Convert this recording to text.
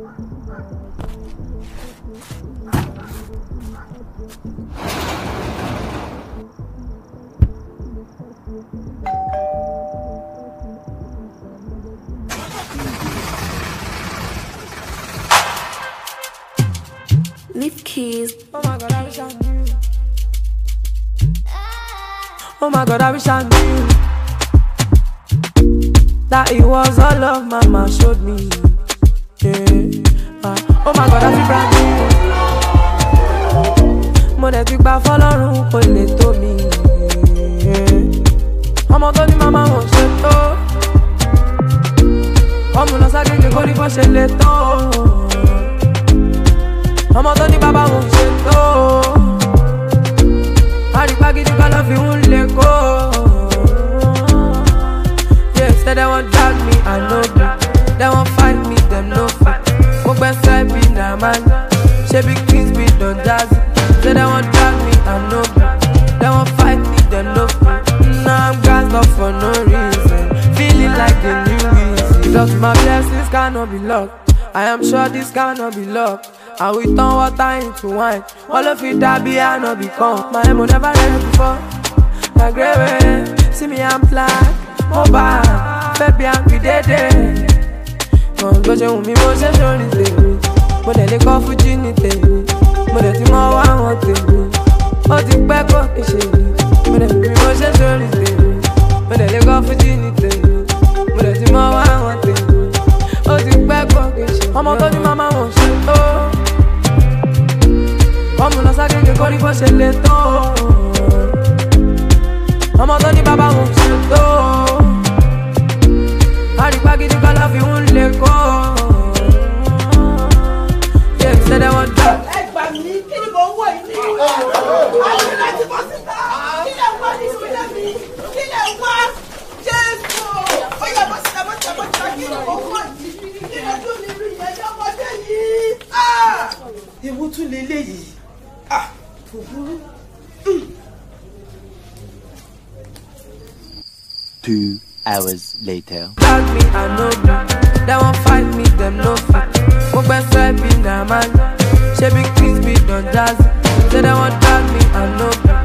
Leaf keys. Oh my god, I wish I knew. Oh my god, I wish I knew that it was all love mama showed me. Yeah. Ah, oh my god, I feel brand new. Mo dẹ̀ ti gba fọlọ́run kò lè tó mi. Ọmọ tó ní màmá wọn ṣe tó. Ọmọ lọ ságége kó ní bó ṣe lè tó. Ọmọ tó ní bàbá wọn ṣe tó. Àrígbá gidi kan lọ́ fi ń lè kó. Yeah, say they won't drag me, I know that. They won't fight Nàmán, ṣé bí Kings bí Don Jazzy. Say they won't drag me, I know. They won't fight me, them no fight. Now I'm gassed up for no reason. Feeling like the new Weezy. Just my blessings cannot be locked. I am sure this cannot be locked. And we turn water into wine. All of it that be I not become. My emo never read before. Like gravy, see me I'm black. Mobile, baby I'm be dead. Ṣe wù mí mo ṣe sórí tèmi. Mo dẹ̀ lè kọ́ fújì ní tèmi. Mo dẹ̀ ti mọ wá àwọn tèmi. Ó ti pẹ́ kó kì í ṣe mi. Mo dẹ̀ fi mo ṣe sórí tèmi. Mo dẹ̀ lè kọ́ fújì ní tèmi. Mo dẹ̀ ti mọ wá àwọn tèmi. Ó ti pẹ́ kó kì í ṣe mi. Ọmọ tó ní màmá wọn ṣe tó. Ọmọ lọ ságége kó ní bó ṣe lè tó. Ọmọ tó ní bàbá wọn ṣe ẹ gbà mí kí ni mò ń wọ yìí ní. àwọn ilé ti bọ́ síta kí lè wá nínú ilé mi kí lè wá jésù ó yẹ bọ́ síta bọ́ síta bọ́ kí ni mò ń wọ yìí kí lè tún mi rí yẹn ní yìí. ewu tún lè léyìí kò burú. Two hours later. Drag me, I know that. They won't fight me, them no fight. Mo gbẹ́sẹ̀ bí Nàmán, ṣé bí Kings bí Don Jazzy. Say they won't drag me, I know